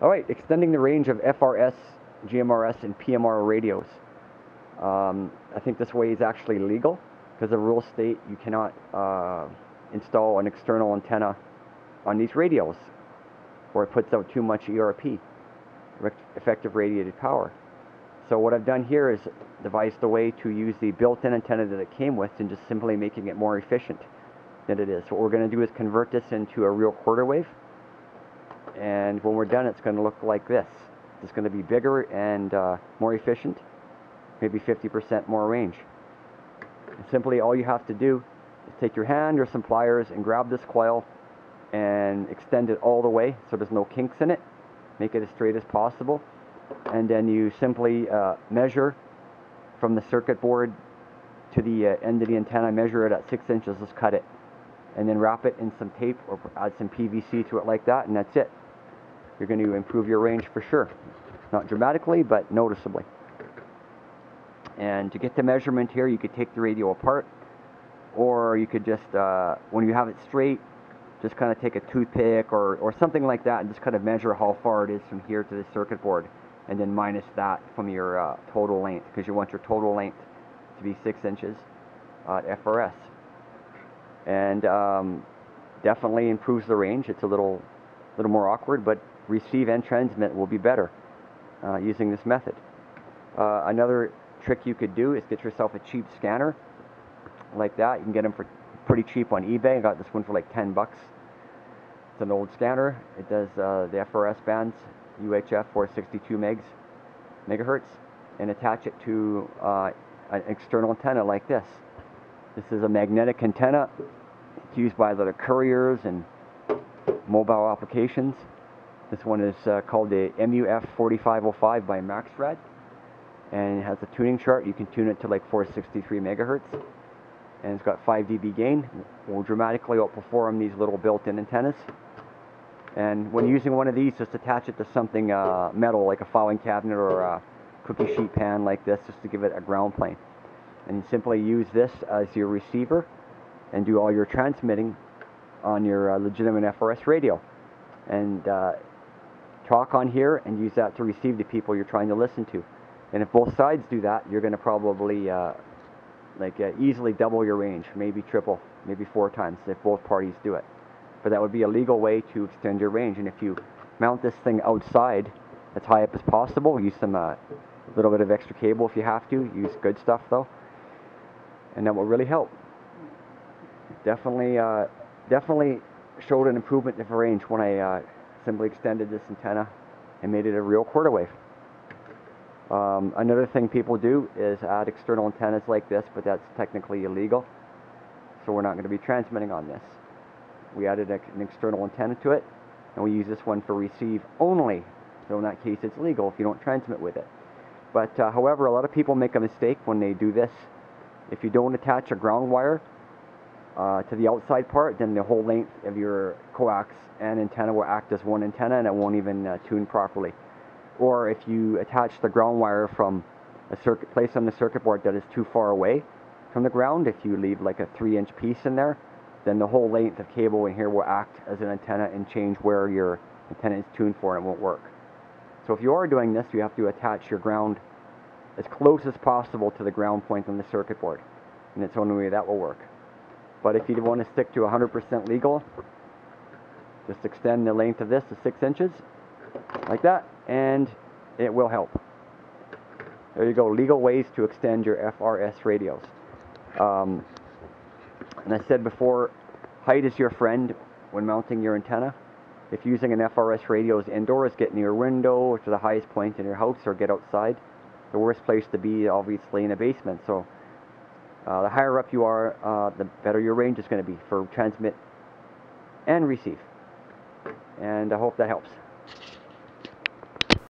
All right, extending the range of FRS, GMRS, and PMR radios. Um, I think this way is actually legal because the rules state you cannot uh, install an external antenna on these radios or it puts out too much ERP, effective radiated power. So what I've done here is devised a way to use the built-in antenna that it came with and just simply making it more efficient than it is. So what we're going to do is convert this into a real quarter wave and when we're done it's going to look like this. It's going to be bigger and uh, more efficient, maybe 50% more range. And simply all you have to do is take your hand or some pliers and grab this coil and extend it all the way so there's no kinks in it. Make it as straight as possible and then you simply uh, measure from the circuit board to the uh, end of the antenna, measure it at 6 inches, let's cut it. And then wrap it in some tape or add some PVC to it like that, and that's it. You're going to improve your range for sure. Not dramatically, but noticeably. And to get the measurement here, you could take the radio apart, or you could just, uh, when you have it straight, just kind of take a toothpick or, or something like that and just kind of measure how far it is from here to the circuit board and then minus that from your uh, total length because you want your total length to be 6 inches at FRS. And um, definitely improves the range. It's a little, little more awkward, but receive and transmit will be better uh, using this method. Uh, another trick you could do is get yourself a cheap scanner like that. You can get them for pretty cheap on eBay. I got this one for like 10 bucks. It's an old scanner. It does uh, the FRS bands UHF 462 megs, megahertz, and attach it to uh, an external antenna like this. This is a magnetic antenna. It's used by the couriers and mobile applications. This one is uh, called the MUF4505 by Maxrad and it has a tuning chart. You can tune it to like 463 megahertz and it's got 5 dB gain. Will dramatically outperform these little built-in antennas. And when using one of these, just attach it to something uh, metal like a filing cabinet or a cookie sheet pan like this just to give it a ground plane. And simply use this as your receiver and do all your transmitting on your uh, legitimate FRS radio. And uh, talk on here and use that to receive the people you're trying to listen to. And if both sides do that, you're going to probably uh, like uh, easily double your range, maybe triple, maybe four times if both parties do it but that would be a legal way to extend your range. And if you mount this thing outside as high up as possible, use some uh, little bit of extra cable if you have to. Use good stuff though, and that will really help. Definitely, uh, definitely showed an improvement in range when I uh, simply extended this antenna and made it a real quarter wave. Um, another thing people do is add external antennas like this, but that's technically illegal. So we're not going to be transmitting on this. We added an external antenna to it, and we use this one for receive only. So in that case, it's legal if you don't transmit with it. But uh, however, a lot of people make a mistake when they do this. If you don't attach a ground wire uh, to the outside part, then the whole length of your coax and antenna will act as one antenna and it won't even uh, tune properly. Or if you attach the ground wire from a circuit place on the circuit board that is too far away from the ground, if you leave like a three inch piece in there, then the whole length of cable in here will act as an antenna and change where your antenna is tuned for and it won't work. So if you are doing this, you have to attach your ground as close as possible to the ground point on the circuit board. And it's only way that will work. But if you want to stick to 100% legal, just extend the length of this to 6 inches, like that, and it will help. There you go, legal ways to extend your FRS radios. Um, and I said before, height is your friend when mounting your antenna. If using an FRS radio is indoors, get near a window to the highest point in your house or get outside. The worst place to be, obviously, in a basement. So uh, the higher up you are, uh, the better your range is going to be for transmit and receive. And I hope that helps.